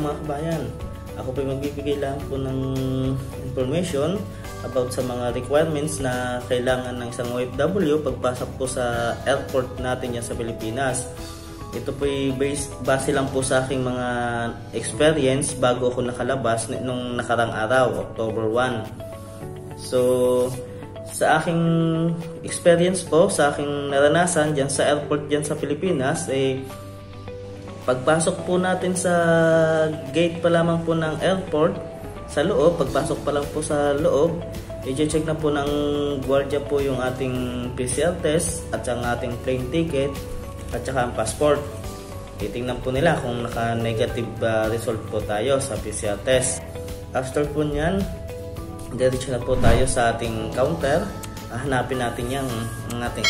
mga kabayan. Ako po magbibigay lang po ng information about sa mga requirements na kailangan ng isang OFW pagpasok po sa airport natin yan sa Pilipinas. Ito po based, base lang po sa aking mga experience bago ako nakalabas nung nakarang araw, October 1. So, sa aking experience po, sa aking naranasan dyan sa airport dyan sa Pilipinas, eh, pagpasok po natin sa gate pa lamang po ng airport, sa loob, pagpasok pa lang po sa loob, i-check na po ng gwardiya po yung ating PCR test at ang ating plane ticket at saka ang passport. Titingnan po nila kung naka-negative uh, result po tayo sa PCR test. After po niyan, diretso na po tayo sa ating counter. Hanapin natin yung ang ating,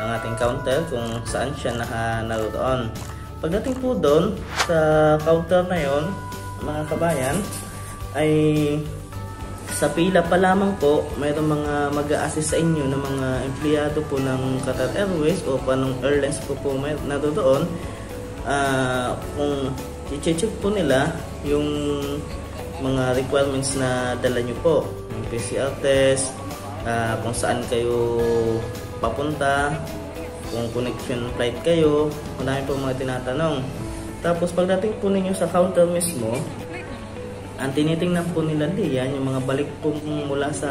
ang ating counter kung saan siya naka-naroon. Pagdating po doon sa counter na yon, mga kabayan, ay sa pila pa lamang po, mayroong mga mag-a-assist sa inyo ng mga empleyado po ng Qatar Airways o panong airlines po po may naroon. Uh, kung i-check po nila yung mga requirements na dala nyo po. Yung PCR test, uh, kung saan kayo papunta, kung connection flight kayo, marami po mga tinatanong. Tapos pagdating po ninyo sa counter mismo, ang tinitingnan po nila diyan yung mga balik po mula sa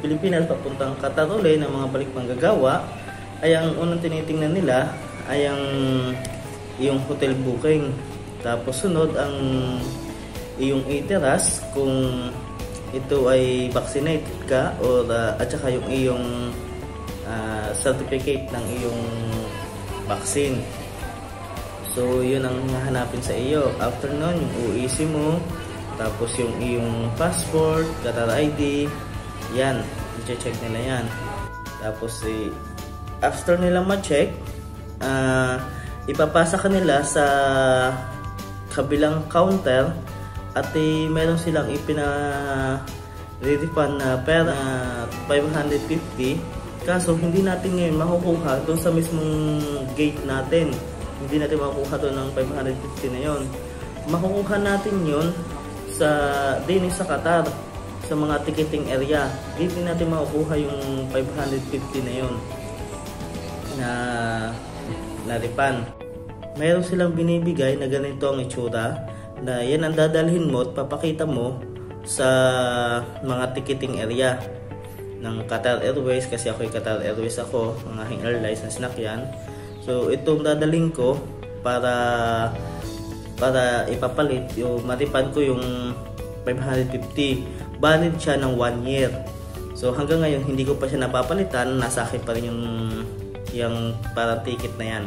Pilipinas papuntang Qatar ulit ng mga balik manggagawa ay ang unang tinitingnan nila ay ang yung hotel booking tapos sunod ang iyong iteras kung ito ay vaccinated ka o uh, at saka yung iyong uh, certificate ng iyong vaccine So, yun ang hahanapin sa iyo. After nun, yung UEC mo, tapos yung iyong passport, Qatar ID, yan, i-check nila yan. Tapos, eh, after nila ma-check, uh, ipapasa ka nila sa kabilang counter at eh, meron silang ipina refund na pera uh, 550 kaso hindi natin ngayon makukuha doon sa mismong gate natin. Hindi natin makukuha doon ng 550 na yon makukuha natin yon sa din sa Qatar sa mga ticketing area. Hindi natin makukuha yung 550 na yon na na refund. Mayroon silang binibigay na ganito ang itsura na yan ang dadalhin mo at papakita mo sa mga ticketing area ng Qatar Airways kasi ako ay Qatar Airways ako ang aking airlines na sinakyan So itong dadaling ko para para ipapalit yung matipan ko yung 550 valid siya ng 1 year. So hanggang ngayon hindi ko pa siya napapalitan. Nasa akin pa rin yung yung para ticket na yan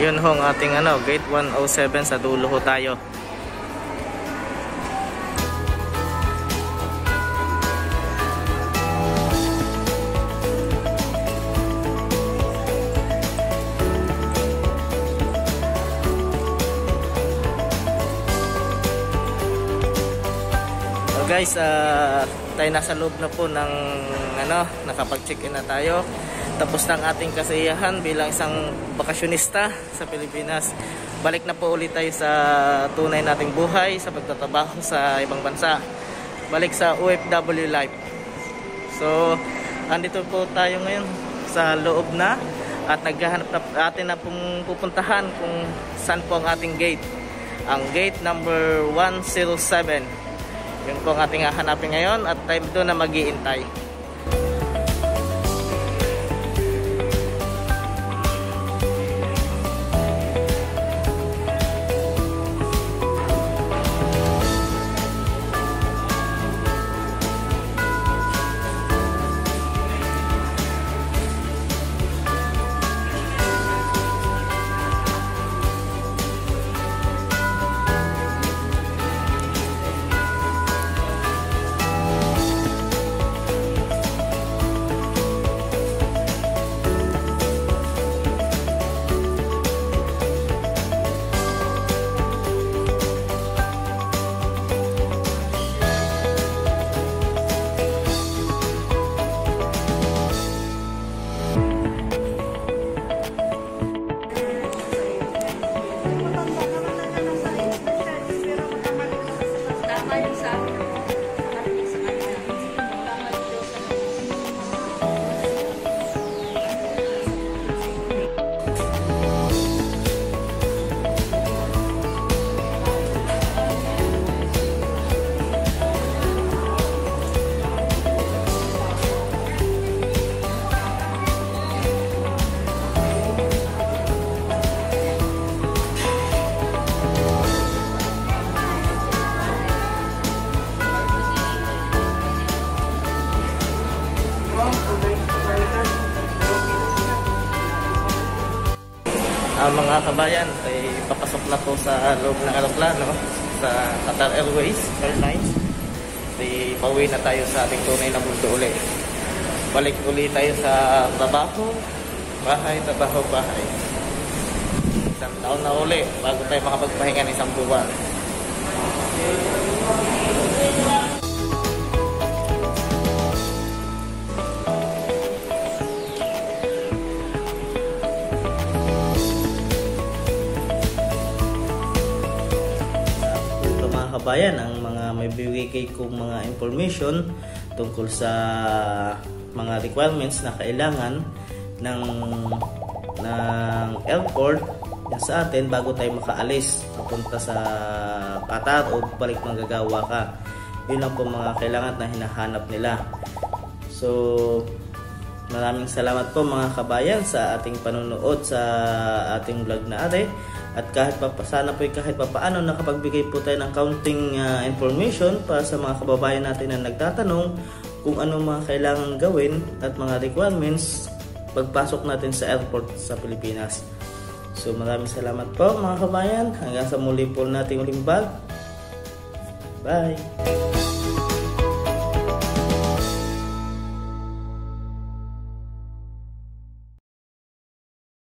yun ho ang ating ano, gate 107 sa dulo ho tayo. Guys uh, tayo nasa loob na po ng ano, nakapag check in na tayo tapos ng ating kasiyahan bilang isang bakasyonista sa Pilipinas. Balik na po ulit tayo sa tunay nating buhay sa pagtatrabaho sa ibang bansa. Balik sa OFW life. So, andito po tayo ngayon sa loob na at naghahanap na atin na pong pupuntahan kung saan po ang ating gate. Ang gate number 107. Yun po ang ating hahanapin ngayon at tayo doon na mag-iintay. Ah, mga kabayan, ay papasok na po sa loob ng aeroplano sa Qatar Airways Airlines. Ay pauwi na tayo sa ating tunay na mundo uli. Balik uli tayo sa trabaho, bahay, trabaho, bahay. Isang taon na uli bago tayo makapagpahinga ng isang buwan. Kabayan, ang mga may bibigay kong mga information tungkol sa mga requirements na kailangan ng ng airport sa atin bago tayo makaalis papunta sa Qatar o balik manggagawa ka. Yun lang po mga kailangan na hinahanap nila. So, Maraming salamat po mga kabayan sa ating panunood sa ating vlog na are. At kahit pa sana po kahit pa paano nakapagbigay po tayo ng counting uh, information para sa mga kababayan natin na nagtatanong kung ano mga kailangan gawin at mga requirements pagpasok natin sa airport sa Pilipinas. So maraming salamat po mga kabayan. Hanggang sa muli po nating uling. Bye!